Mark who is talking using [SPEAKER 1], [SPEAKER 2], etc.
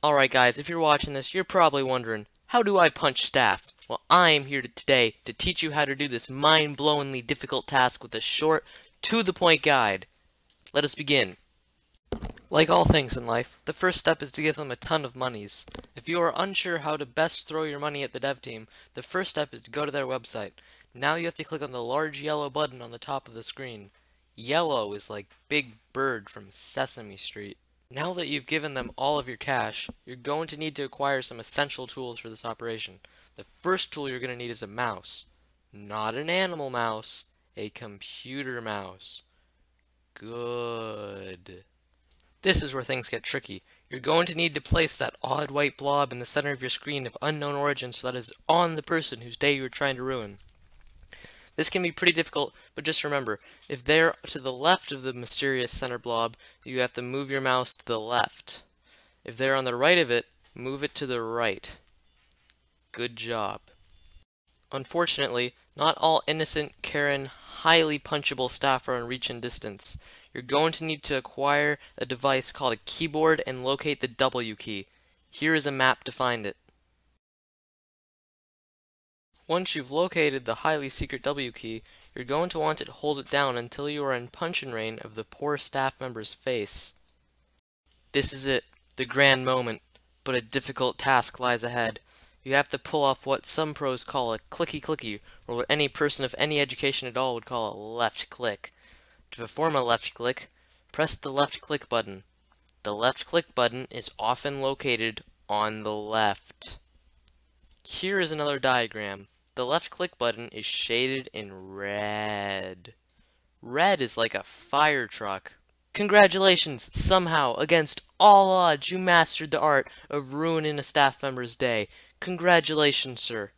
[SPEAKER 1] Alright guys, if you're watching this, you're probably wondering, how do I punch staff? Well, I am here today to teach you how to do this mind-blowingly difficult task with a short, to-the-point guide. Let us begin. Like all things in life, the first step is to give them a ton of monies. If you are unsure how to best throw your money at the dev team, the first step is to go to their website. Now you have to click on the large yellow button on the top of the screen. Yellow is like Big Bird from Sesame Street. Now that you've given them all of your cash, you're going to need to acquire some essential tools for this operation. The first tool you're going to need is a mouse. Not an animal mouse, a computer mouse. Good. This is where things get tricky. You're going to need to place that odd white blob in the center of your screen of unknown origin so that is on the person whose day you're trying to ruin. This can be pretty difficult, but just remember, if they're to the left of the mysterious center blob, you have to move your mouse to the left. If they're on the right of it, move it to the right. Good job. Unfortunately, not all innocent, Karen, highly punchable staff are in reach and distance. You're going to need to acquire a device called a keyboard and locate the W key. Here is a map to find it. Once you've located the highly secret W key, you're going to want to hold it down until you are in punch-in range of the poor staff member's face. This is it, the grand moment, but a difficult task lies ahead. You have to pull off what some pros call a clicky-clicky, or what any person of any education at all would call a left click. To perform a left click, press the left click button. The left click button is often located on the left. Here is another diagram. The left click button is shaded in red. Red is like a fire truck. Congratulations! Somehow, against all odds, you mastered the art of ruining a staff member's day. Congratulations, sir.